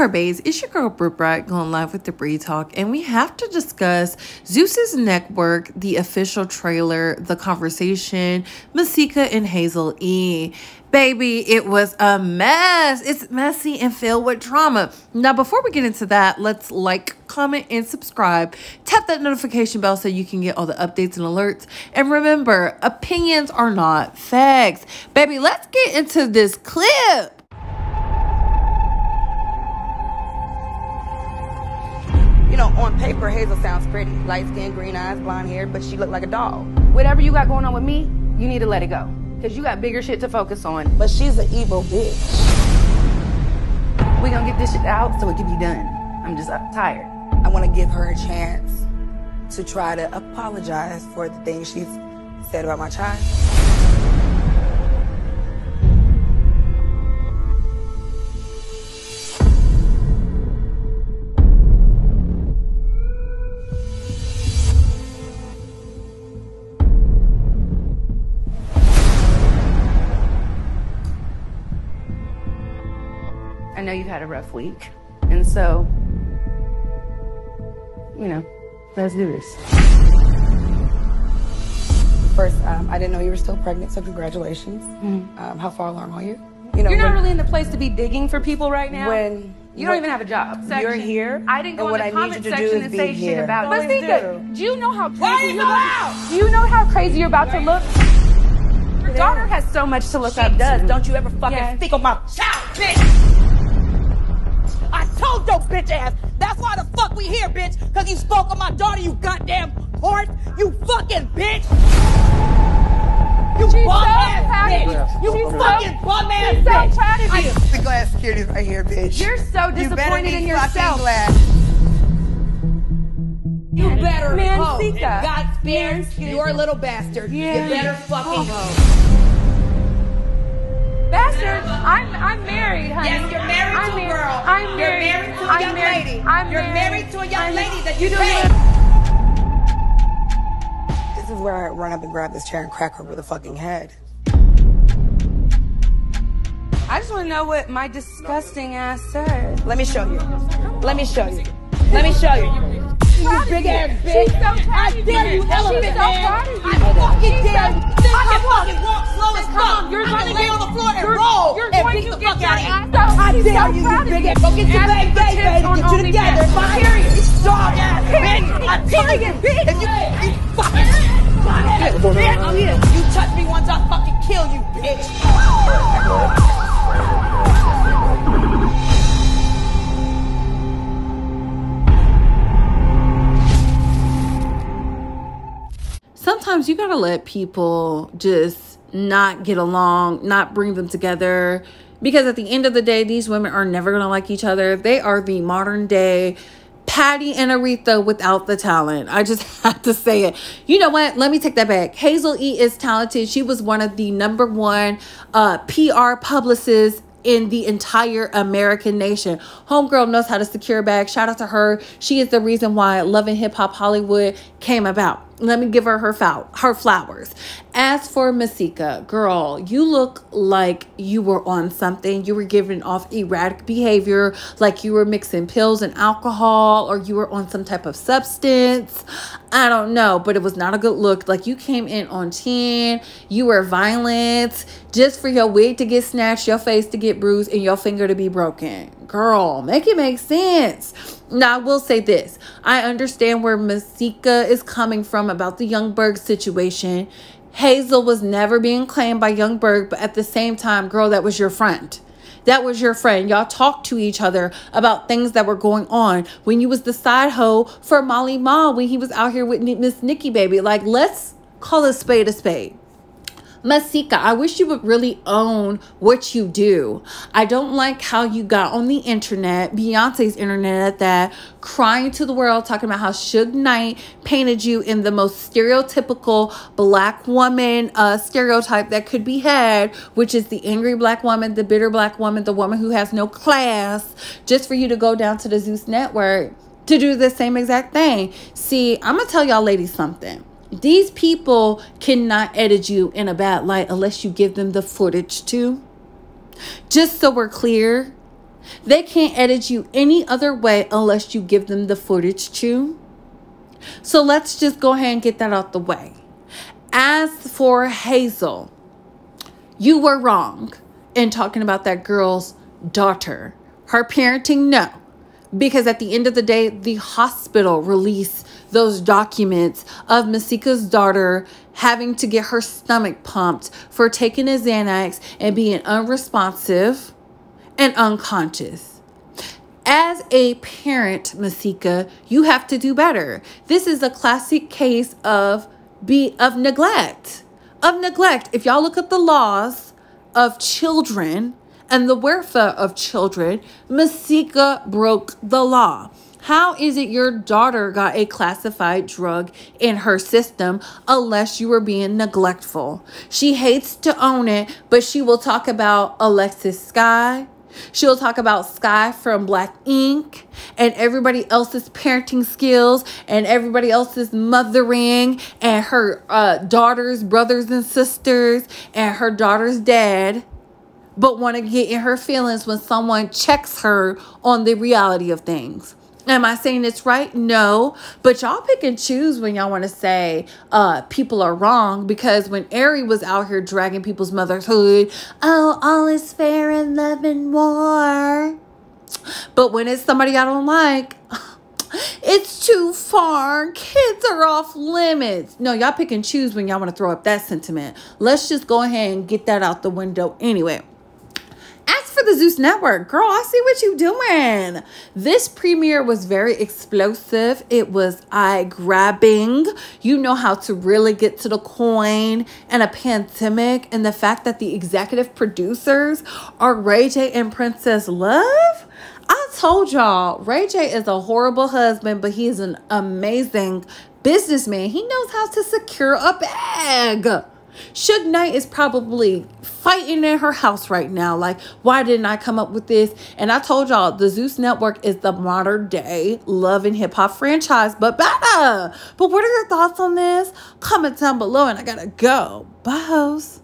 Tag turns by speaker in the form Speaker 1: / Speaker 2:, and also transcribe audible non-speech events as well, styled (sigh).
Speaker 1: our? It's your girl Britt Bright going live with the Bree Talk, and we have to discuss Zeus's Network, the official trailer, the conversation, Masika and Hazel E. Baby, it was a mess. It's messy and filled with drama. Now, before we get into that, let's like, comment, and subscribe. Tap that notification bell so you can get all the updates and alerts. And remember, opinions are not facts. Baby, let's get into this clip.
Speaker 2: Know, on paper, Hazel sounds pretty. Light skin, green eyes, blonde hair, but she looked like a doll.
Speaker 3: Whatever you got going on with me, you need to let it go. Because you got bigger shit to focus on.
Speaker 2: But she's an evil bitch.
Speaker 3: We gonna get this shit out so it can be done. I'm just uh, tired.
Speaker 2: I want to give her a chance to try to apologize for the things she's said about my child.
Speaker 3: I know you've had a rough week. And so, you know, let's do this.
Speaker 2: First, um, I didn't know you were still pregnant, so congratulations. Um, how far along are you? You know,
Speaker 3: You're not
Speaker 2: when-
Speaker 3: really in the place to be digging for people right now.
Speaker 2: when
Speaker 3: you don't even have a job.
Speaker 2: So you're here.
Speaker 3: I didn't go in
Speaker 2: I
Speaker 3: the
Speaker 2: need
Speaker 3: comment
Speaker 2: you to
Speaker 3: section and say
Speaker 2: here.
Speaker 3: shit about
Speaker 2: Always
Speaker 3: Masika,
Speaker 2: do.
Speaker 3: do you know how crazy
Speaker 2: Why
Speaker 3: you're
Speaker 2: you
Speaker 3: about? Do you know how crazy you're about to look? Your daughter has so much to look
Speaker 2: She
Speaker 3: up
Speaker 2: does.
Speaker 3: to.
Speaker 2: Don't you ever fucking
Speaker 3: Yes.
Speaker 2: speak on my child, bitch! I told your bitch ass. That's why the fuck we here, bitch. Cause you spoke on my daughter, you goddamn horse. You fucking bitch. You
Speaker 3: She's
Speaker 2: bum
Speaker 3: so
Speaker 2: ass
Speaker 3: proud of
Speaker 2: bitch.
Speaker 3: you.
Speaker 2: You
Speaker 3: She's so-
Speaker 2: fucking bum ass
Speaker 3: she's so proud of
Speaker 2: I
Speaker 3: you.
Speaker 2: am the glass securities right here, bitch.
Speaker 3: You're so
Speaker 2: You
Speaker 3: disappointed
Speaker 2: be
Speaker 3: in yourself.
Speaker 2: glad. You better
Speaker 3: Man,
Speaker 2: go.
Speaker 3: Sika.
Speaker 2: God spares you are a little bastard.
Speaker 3: Yeah.
Speaker 2: You better fucking oh. go.
Speaker 3: Bastard, I'm I'm married, honey.
Speaker 2: Yes, you're married
Speaker 3: I'm
Speaker 2: to a girl.
Speaker 3: I'm
Speaker 2: You're
Speaker 3: married.
Speaker 2: married to a
Speaker 3: I'm
Speaker 2: young
Speaker 3: married.
Speaker 2: lady.
Speaker 3: I'm
Speaker 2: You're
Speaker 3: married.
Speaker 2: married to a young
Speaker 3: I'm-
Speaker 2: lady that you
Speaker 3: don't
Speaker 2: paid. This is where I run up and grab this chair and crack her with a fucking head.
Speaker 3: I just want to know what my disgusting ass said.
Speaker 2: Let me show you. Let me show you. Let me show you. You big ass bitch.
Speaker 3: She's so proud
Speaker 2: I
Speaker 3: of you.
Speaker 2: dare you,
Speaker 3: She's
Speaker 2: elephant
Speaker 3: so
Speaker 2: man.
Speaker 3: proud of you.
Speaker 2: I fucking
Speaker 3: She's so-
Speaker 2: dare you.
Speaker 3: Then
Speaker 2: I can fucking walk slow as
Speaker 3: Come
Speaker 2: fuck.
Speaker 3: on, you're
Speaker 2: I
Speaker 3: gonna
Speaker 2: can lay on the floor and
Speaker 3: you're-
Speaker 2: roll
Speaker 3: you're
Speaker 2: and beat
Speaker 3: to
Speaker 2: the
Speaker 3: get
Speaker 2: fuck out of you. I
Speaker 3: She's
Speaker 2: dare you,
Speaker 3: proud
Speaker 2: you big
Speaker 3: you.
Speaker 2: ass. Go get your bag, bag, baby. Get you together. Bye.
Speaker 3: Period.
Speaker 2: Dog ass bitch. I'm telling you, bitch. If you, you fucking dog ass bitch. You touch me once, I'll fucking kill you, bitch.
Speaker 1: Sometimes you gotta let people just not get along, not bring them together. Because at the end of the day, these women are never gonna like each other. They are the modern day Patti and Aretha without the talent. I just (laughs) have to say it. You know what? Let me take that back. Hazel E is talented. She was one of the number one uh, PR publicists in the entire American nation. Homegirl knows how to secure a bag. Shout out to her. She is the reason why Love and Hip Hop Hollywood came about. Let me give her her, foul, her flowers. As for Masika, girl, you look like you were on something. You were giving off erratic behavior, like you were mixing pills and alcohol, or you were on some type of substance. I don't know, but it was not a good look. Like you came in on 10, you were violent just for your wig to get snatched, your face to get bruised, and your finger to be broken. Girl, make it make sense. Now, I will say this I understand where Masika is coming from about the Young Berg situation. Hazel was never being claimed by Young Berg, but at the same time, girl, that was your friend. That was your friend. Y'all talked to each other about things that were going on when you was the side hoe for Molly Ma when he was out here with Miss Nikki baby. Like, let's call a spade a spade. Masika, I wish you would really own what you do. I don't like how you got on the internet, Beyonce's internet at that, crying to the world, talking about how Suge Knight painted you in the most stereotypical black woman uh, stereotype that could be had, which is the angry black woman, the bitter black woman, the woman who has no class, just for you to go down to the Zeus network to do the same exact thing. See, I'm going to tell y'all ladies something. These people cannot edit you in a bad light unless you give them the footage to. Just so we're clear, They can't edit you any other way unless you give them the footage too. So let's just go ahead and get that out the way. As for Hazel, you were wrong in talking about that girl's daughter. Her parenting, no. Because at the end of the day, the hospital released those documents of Masika's daughter having to get her stomach pumped for taking a Xanax and being unresponsive and unconscious. As a parent, Masika, you have to do better. This is a classic case of be of neglect. Of neglect. If y'all look up the laws of children and the welfare of children, Masika broke the law. How is it your daughter got a classified drug in her system unless you were being neglectful? She hates to own it, but she will talk about Alexis Sky. She'll talk about Sky from Black Ink and everybody else's parenting skills and everybody else's mothering and her uh, daughters, brothers, and sisters and her daughter's dad but want to get in her feelings when someone checks her on the reality of things. Am I saying it's right? No. But y'all pick and choose when y'all want to say uh, people are wrong because when Ari was out here dragging people's motherhood, oh, all is fair in love and war. But when it's somebody I don't like, (sighs) it's too far. Kids are off limits. No, y'all pick and choose when y'all want to throw up that sentiment. Let's just go ahead and get that out the window anyway for the Zeus Network. Girl, I see what you doing. This premiere was very explosive. It was eye grabbing. You know how to really get to the coin and a pandemic and the fact that the executive producers are Ray J and Princess Love. I told y'all, Ray J is a horrible husband, but he is an amazing businessman. He knows how to secure a bag. Suge Knight is probably fighting in her house right now. Like, why didn't I come up with this? And I told y'all, the Zeus Network is the modern day love and hip hop franchise, but better. But what are your thoughts on this? Comment down below, and I gotta go. Bye, host.